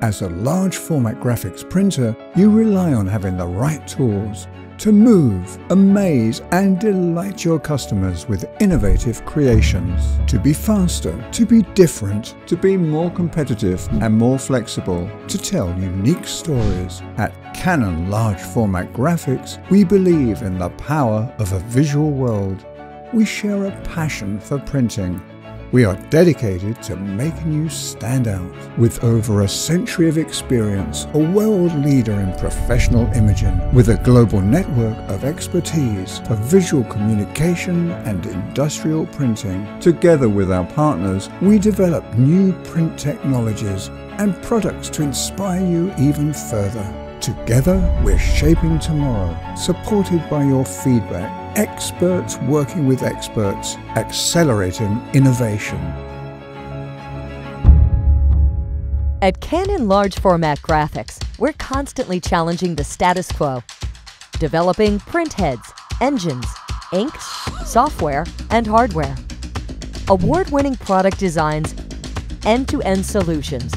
As a large format graphics printer, you rely on having the right tools to move, amaze, and delight your customers with innovative creations. To be faster, to be different, to be more competitive and more flexible, to tell unique stories. At Canon Large Format Graphics, we believe in the power of a visual world. We share a passion for printing we are dedicated to making you stand out. With over a century of experience, a world leader in professional imaging, with a global network of expertise for visual communication and industrial printing. Together with our partners, we develop new print technologies and products to inspire you even further. Together, we're shaping tomorrow, supported by your feedback experts working with experts, accelerating innovation. At Canon Large Format Graphics, we're constantly challenging the status quo, developing print heads, engines, inks, software, and hardware. Award-winning product designs, end-to-end -end solutions,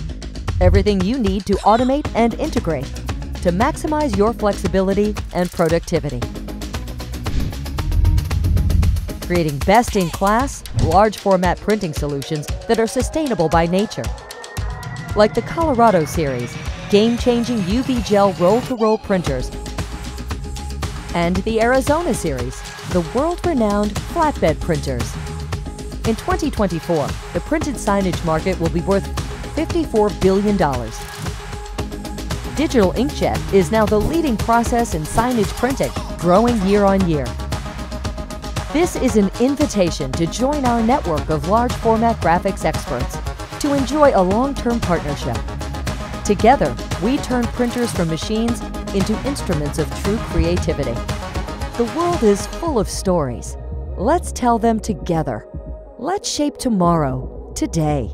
everything you need to automate and integrate to maximize your flexibility and productivity creating best-in-class, large-format printing solutions that are sustainable by nature. Like the Colorado series, game-changing UV gel roll-to-roll printers, and the Arizona series, the world-renowned flatbed printers. In 2024, the printed signage market will be worth $54 billion. Digital inkjet is now the leading process in signage printing, growing year on year. This is an invitation to join our network of large format graphics experts to enjoy a long-term partnership. Together, we turn printers from machines into instruments of true creativity. The world is full of stories. Let's tell them together. Let's shape tomorrow, today.